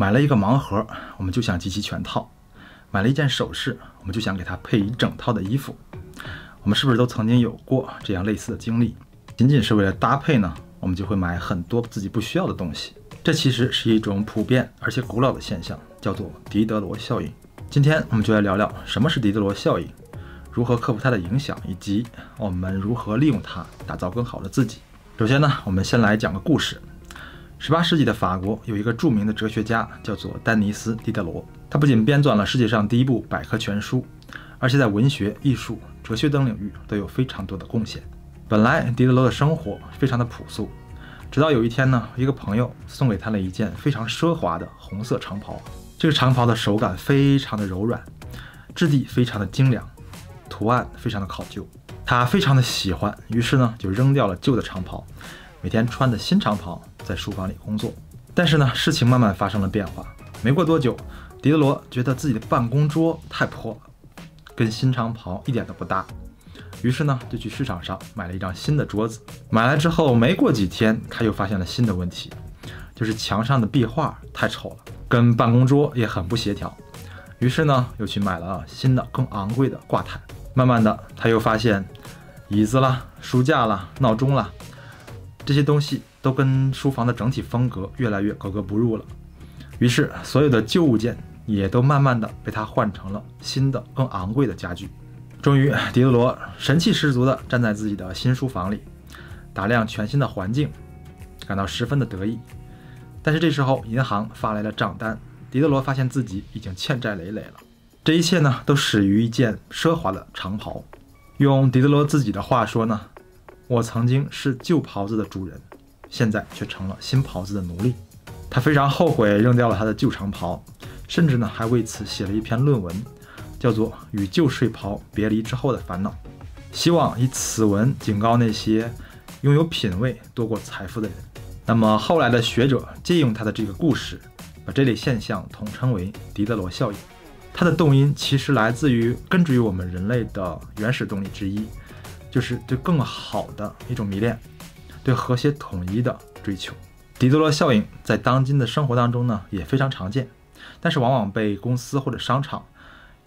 买了一个盲盒，我们就想集齐全套；买了一件首饰，我们就想给它配一整套的衣服。我们是不是都曾经有过这样类似的经历？仅仅是为了搭配呢，我们就会买很多自己不需要的东西。这其实是一种普遍而且古老的现象，叫做狄德罗效应。今天我们就来聊聊什么是狄德罗效应，如何克服它的影响，以及我们如何利用它打造更好的自己。首先呢，我们先来讲个故事。十八世纪的法国有一个著名的哲学家，叫做丹尼斯·狄德罗。他不仅编纂了世界上第一部百科全书，而且在文学、艺术、哲学等领域都有非常多的贡献。本来狄德罗的生活非常的朴素，直到有一天呢，一个朋友送给他了一件非常奢华的红色长袍。这个长袍的手感非常的柔软，质地非常的精良，图案非常的考究。他非常的喜欢，于是呢就扔掉了旧的长袍。每天穿的新长袍在书房里工作，但是呢，事情慢慢发生了变化。没过多久，狄德罗觉得自己的办公桌太破了，跟新长袍一点都不搭，于是呢，就去市场上买了一张新的桌子。买来之后，没过几天，他又发现了新的问题，就是墙上的壁画太丑了，跟办公桌也很不协调。于是呢，又去买了新的更昂贵的挂毯。慢慢的，他又发现椅子啦、书架啦、闹钟啦。这些东西都跟书房的整体风格越来越格格不入了，于是所有的旧物件也都慢慢的被他换成了新的更昂贵的家具。终于，狄德罗神气十足的站在自己的新书房里，打量全新的环境，感到十分的得意。但是这时候，银行发来了账单，狄德罗发现自己已经欠债累累了。这一切呢，都始于一件奢华的长袍。用狄德罗自己的话说呢。我曾经是旧袍子的主人，现在却成了新袍子的奴隶。他非常后悔扔掉了他的旧长袍，甚至呢还为此写了一篇论文，叫做《与旧睡袍别离之后的烦恼》，希望以此文警告那些拥有品味多过财富的人。那么后来的学者借用他的这个故事，把这类现象统称为狄德罗效应。它的动因其实来自于根植于我们人类的原始动力之一。就是对更好的一种迷恋，对和谐统一的追求。狄德罗效应在当今的生活当中呢也非常常见，但是往往被公司或者商场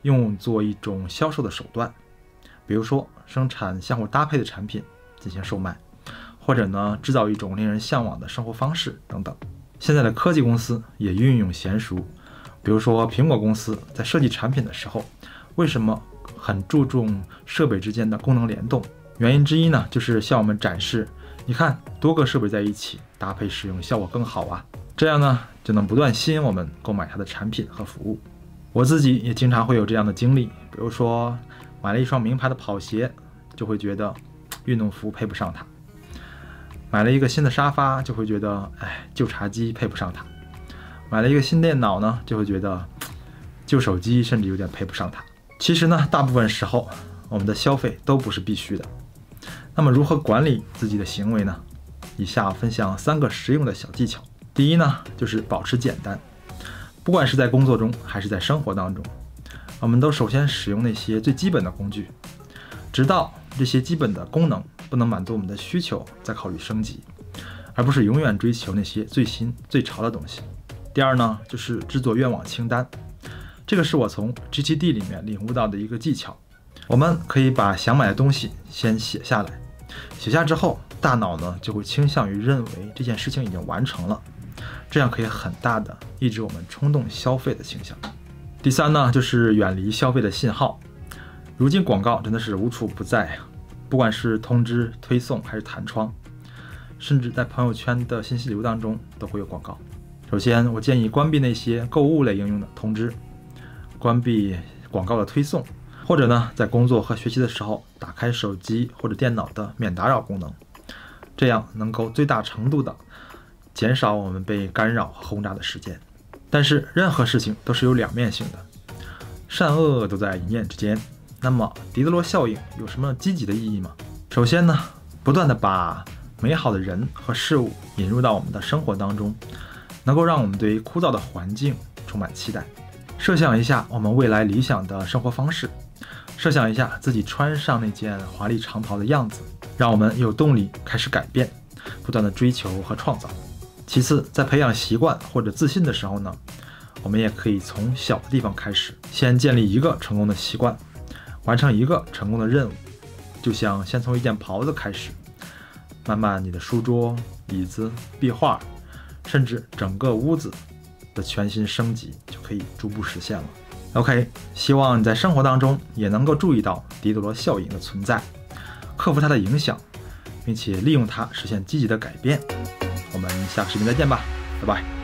用作一种销售的手段，比如说生产相互搭配的产品进行售卖，或者呢制造一种令人向往的生活方式等等。现在的科技公司也运用娴熟，比如说苹果公司在设计产品的时候，为什么？很注重设备之间的功能联动，原因之一呢，就是向我们展示，你看多个设备在一起搭配使用效果更好啊，这样呢就能不断吸引我们购买它的产品和服务。我自己也经常会有这样的经历，比如说买了一双名牌的跑鞋，就会觉得运动服配不上它；买了一个新的沙发，就会觉得哎旧茶几配不上它；买了一个新电脑呢，就会觉得旧手机甚至有点配不上它。其实呢，大部分时候我们的消费都不是必须的。那么如何管理自己的行为呢？以下分享三个实用的小技巧。第一呢，就是保持简单。不管是在工作中还是在生活当中，我们都首先使用那些最基本的工具，直到这些基本的功能不能满足我们的需求，再考虑升级，而不是永远追求那些最新最潮的东西。第二呢，就是制作愿望清单。这个是我从 GTD 里面领悟到的一个技巧。我们可以把想买的东西先写下来，写下之后，大脑呢就会倾向于认为这件事情已经完成了，这样可以很大的抑制我们冲动消费的倾向。第三呢，就是远离消费的信号。如今广告真的是无处不在啊，不管是通知、推送还是弹窗，甚至在朋友圈的信息流当中都会有广告。首先，我建议关闭那些购物类应用的通知。关闭广告的推送，或者呢，在工作和学习的时候打开手机或者电脑的免打扰功能，这样能够最大程度的减少我们被干扰和轰炸的时间。但是任何事情都是有两面性的，善恶都在一念之间。那么狄德罗效应有什么积极的意义吗？首先呢，不断的把美好的人和事物引入到我们的生活当中，能够让我们对于枯燥的环境充满期待。设想一下我们未来理想的生活方式，设想一下自己穿上那件华丽长袍的样子，让我们有动力开始改变，不断的追求和创造。其次，在培养习惯或者自信的时候呢，我们也可以从小的地方开始，先建立一个成功的习惯，完成一个成功的任务，就像先从一件袍子开始，慢慢你的书桌、椅子、壁画，甚至整个屋子的全新升级就可以逐步实现了。OK，希望你在生活当中也能够注意到迪德罗效应的存在，克服它的影响，并且利用它实现积极的改变。我们下个视频再见吧，拜拜。